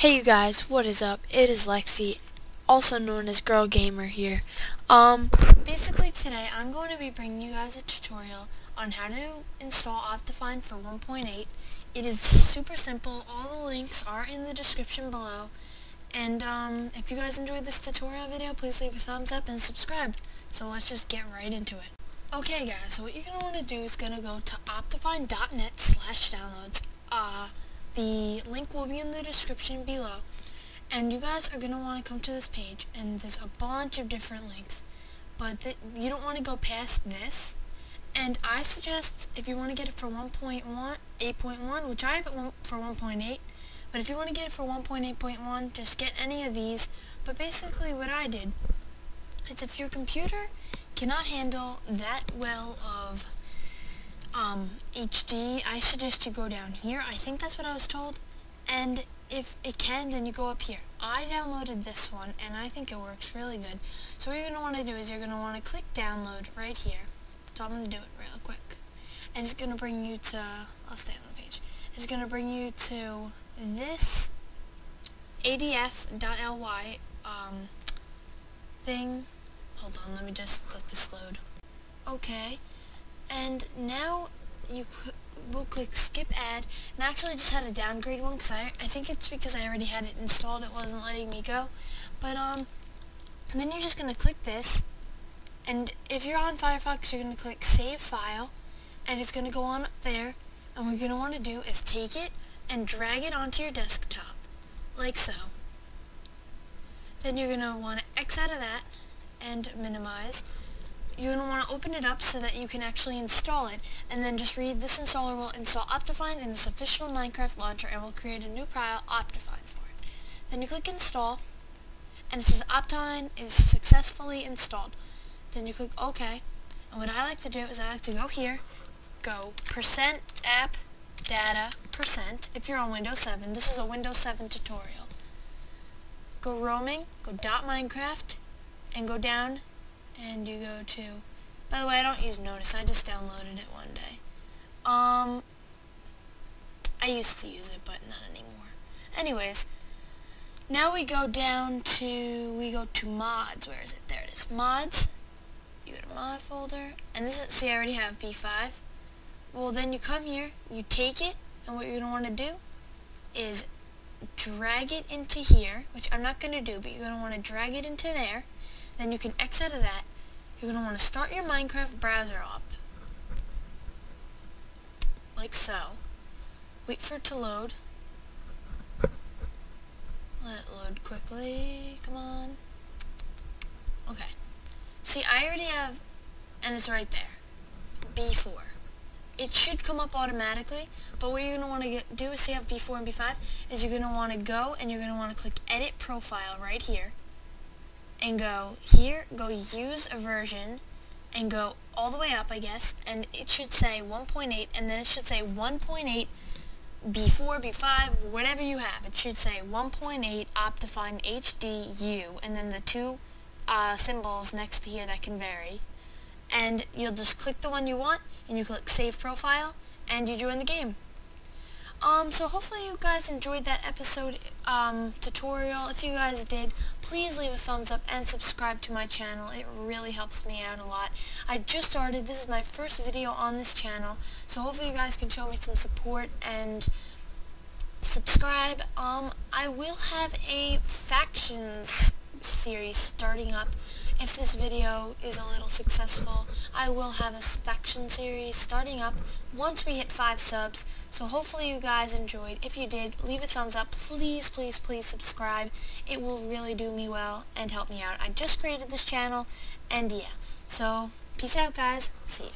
Hey you guys, what is up? It is Lexi, also known as Girl Gamer here. Um, basically today I'm going to be bringing you guys a tutorial on how to install Optifine for 1.8. It is super simple. All the links are in the description below. And um, if you guys enjoyed this tutorial video, please leave a thumbs up and subscribe. So let's just get right into it. Okay guys, so what you're going to want to do is going to go to optifine.net slash downloads. Uh, the link will be in the description below. And you guys are going to want to come to this page, and there's a bunch of different links. But you don't want to go past this. And I suggest, if you want to get it for 1.1, 8.1, which I have it for 1.8, but if you want to get it for 1.8.1, just get any of these. But basically what I did is if your computer cannot handle that well of um, HD, I suggest you go down here. I think that's what I was told. And if it can, then you go up here. I downloaded this one, and I think it works really good. So what you're going to want to do is you're going to want to click download right here. So I'm going to do it real quick. And it's going to bring you to, I'll stay on the page. It's going to bring you to this adf.ly um, thing. Hold on, let me just let this load. Okay, and now you will click skip ad, and I actually just had a downgrade one because I, I think it's because I already had it installed, it wasn't letting me go. But um, then you're just going to click this, and if you're on Firefox, you're going to click save file, and it's going to go on up there, and what you're going to want to do is take it and drag it onto your desktop, like so. Then you're going to want to X out of that and minimize, you're going to want to open it up so that you can actually install it, and then just read this installer will install Optifine in this official Minecraft launcher and will create a new file, Optifine, for it. Then you click install, and it says Optifine is successfully installed. Then you click OK, and what I like to do is I like to go here, go percent app data percent if you're on Windows 7. This is a Windows 7 tutorial. Go roaming, go dot Minecraft, and go down and you go to, by the way, I don't use Nodus, I just downloaded it one day. Um, I used to use it, but not anymore. Anyways, now we go down to, we go to mods, where is it? There it is, mods, you go to mod folder, and this is, see I already have B5. Well then you come here, you take it, and what you're going to want to do is drag it into here, which I'm not going to do, but you're going to want to drag it into there, then you can X out of that. You're going to want to start your Minecraft browser up. Like so. Wait for it to load. Let it load quickly. Come on. Okay. See, I already have, and it's right there, B4. It should come up automatically, but what you're going to want to do is see have B4 and B5, is you're going to want to go and you're going to want to click Edit Profile right here and go here, go use a version, and go all the way up, I guess, and it should say 1.8, and then it should say 1.8 B4, B5, whatever you have. It should say 1.8 Optifine HDU, and then the two uh, symbols next to here that can vary. And you'll just click the one you want, and you click Save Profile, and you join the game. Um, so hopefully you guys enjoyed that episode um, tutorial. If you guys did, please leave a thumbs up and subscribe to my channel. It really helps me out a lot. I just started. This is my first video on this channel, so hopefully you guys can show me some support and subscribe. Um, I will have a factions series starting up if this video is a little successful, I will have a faction series starting up once we hit 5 subs. So hopefully you guys enjoyed. If you did, leave a thumbs up. Please, please, please subscribe. It will really do me well and help me out. I just created this channel, and yeah. So, peace out guys. See ya.